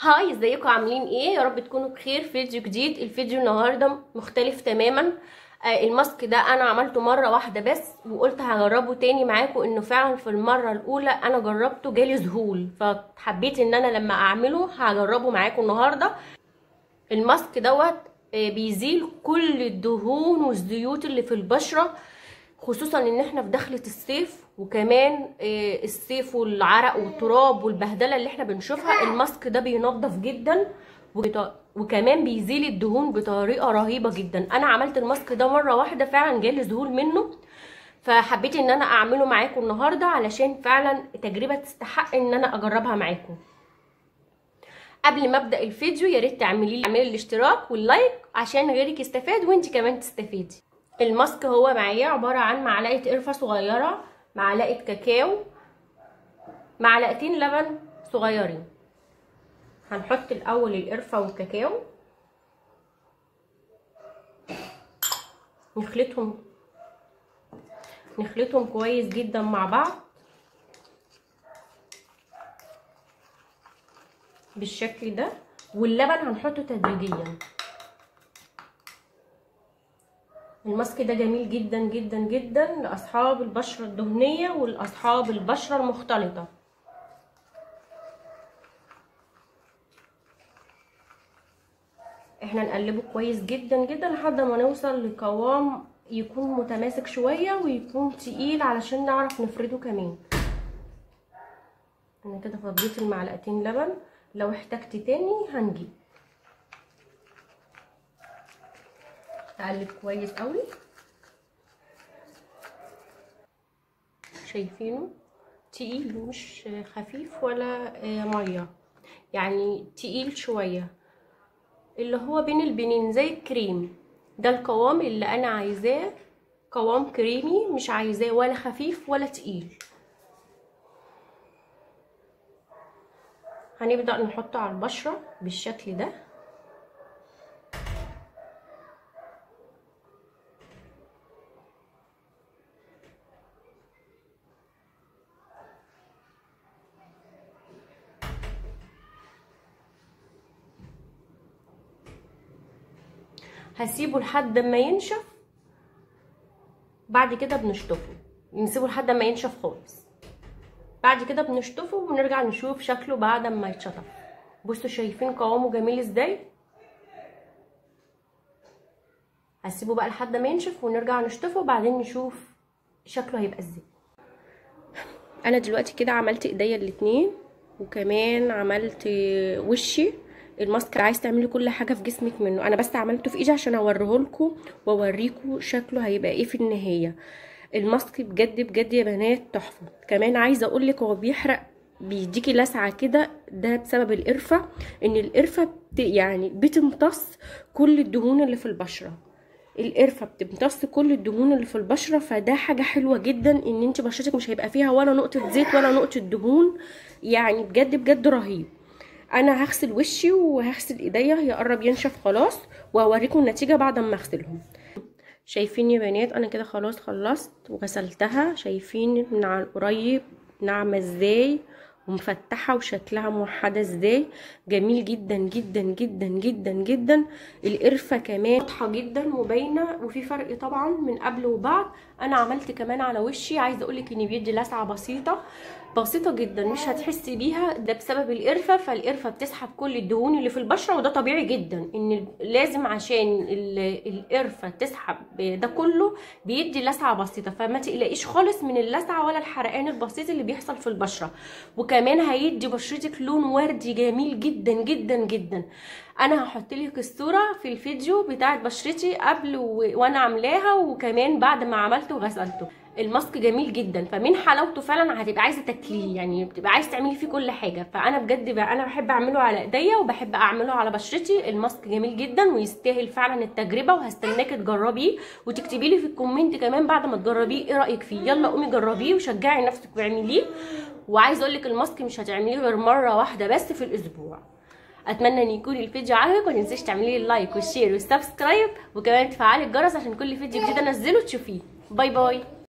hi ازيكم؟ عاملين إيه؟ يا رب تكونوا بخير. فيديو جديد. الفيديو النهارده مختلف تماما. آه الماسك ده أنا عملته مره واحدة بس وقلت هجربه تاني معاكم انه فعلا في المرة الأولى أنا جربته جالي ذهول. فحبيت إن أنا لما أعمله هجربه معاكم النهارده. الماسك دوت آه بيزيل كل الدهون والزيوت اللي في البشرة. خصوصا إن إحنا في دخلة الصيف وكمان الصيف والعرق والتراب والبهدلة اللي إحنا بنشوفها الماسك ده بينظف جدا وكمان بيزيل الدهون بطريقة رهيبة جدا. أنا عملت الماسك ده مرة واحدة فعلا جالي ذهول منه فحبيت إن أنا أعمله معاكم النهارده علشان فعلا تجربه تستحق إن أنا أجربها معاكم. قبل ما أبدأ الفيديو يا ريت تعملي لي الاشتراك وال like عشان غيرك يستفاد وانت كمان تستفيدي. الماسك هو معايا عبارة عن معلقة قرفة صغيرة معلقة كاكاو معلقتين لبن صغيرين. هنحط الأول القرفة والكاكاو. نخلطهم. نخلطهم كويس جدا مع بعض. بالشكل ده. واللبن هنحطه تدريجيا. الماسك ده جميل جدا جدا جدا لأصحاب البشرة الدهنية ولاصحاب البشرة المختلطة. إحنا نقلبه كويس جدا جدا لحد ما نوصل لقوام يكون متماسك شوية ويكون تقيل علشان نعرف نفرده كمان أنا كده فضيت المعلقتين لبن لو احتجت تاني هنجيب. اقلب كويس قوي. شايفينه؟ تقيل مش خفيف ولا مية. يعني تقيل شوية. اللي هو بين البنين زي الكريم. ده القوام اللي أنا عايزاه. قوام كريمي مش عايزاه ولا خفيف ولا تقيل. هنبدأ نحطه على البشرة بالشكل ده. هسيبه لحد ما ينشف. بعد كده بنشطفه. نسيبه لحد ما ينشف خالص. بعد كده بنشطفه ونرجع نشوف شكله بعد ما يتشطف. بصوا شايفين قوامه جميل إزاي. هسيبه بقى لحد ما ينشف ونرجع نشطفه وبعدين نشوف شكله هيبقى إزاي. أنا دلوقتي كده عملت إيديا الاتنين وكمان عملت وشي. الماسك عايز تعملي كل حاجة في جسمك منه. أنا بس عملته في إيدي عشان اوريه لكم واوريكم شكله هيبقى إيه في النهاية. الماسك بجد بجد يا بنات تحفة. كمان عايزة أقول لك هو بيحرق بيديكي لسعة كده ده بسبب القرفة إن القرفة بت يعني بتمتص كل الدهون اللي في البشرة. القرفة بتمتص كل الدهون اللي في البشرة فده حاجة حلوة جدا إن أنت بشرتك مش هيبقى فيها ولا نقطة زيت ولا نقطة دهون. يعني بجد بجد رهيب. أنا هغسل وشي وهغسل إيديا هيقرب ينشف خلاص وهوريكم النتيجة بعد ما أغسلهم. شايفين يا بنات؟ أنا كده خلاص خلصت وغسلتها. شايفين من على القريب ناعمة إزاي ومفتحة وشكلها موحدة إزاي؟ جميل جدا جدا جدا جدا جدا. القرفة كمان واضحة جدا وباينة وفي فرق طبعا من قبل وبعد. أنا عملت كمان على وشي عايزة أقولك إن بيدي لسعة بسيطة. بسيطة جدا مش هتحسي بيها. ده بسبب القرفة فالقرفة بتسحب كل الدهون اللي في البشرة وده طبيعي جدا إن لازم عشان القرفة تسحب ده كله بيدي لسعة بسيطة. فما تقلقيش خالص من اللسعة ولا الحرقان البسيط اللي بيحصل في البشرة. وكمان هيدي بشرتك لون وردي جميل جدا جدا جدا. أنا هحط لك الصورة في الفيديو بتاعه بشرتي قبل و... وأنا عاملاها وكمان بعد ما عملته وغسلته الماسك جميل جدا فمن حلاوته فعلا هتبقى عايزة تاكليه يعني بتبقى عايزة تعملي فيه كل حاجة. فأنا بجد بقى أنا بحب أعمله على إيديا وبحب أعمله على بشرتي. الماسك جميل جدا ويستاهل فعلا التجربة وهستناكي تجربيه وتكتبي لي في ال comment كمان بعد ما تجربيه إيه رأيك فيه. يلا قومي جربيه وشجعي نفسك واعمليه. وعايزة أقول لك الماسك مش هتعمليه غير مرة واحدة بس في الأسبوع. أتمنى إن يكون الفيديو عجبك وما تنسيش تعملي لي ال like وال share وال subscribe وكمان تفعلي الجرس عشان كل فيديو جديد أنزله تشوفيه. باي باي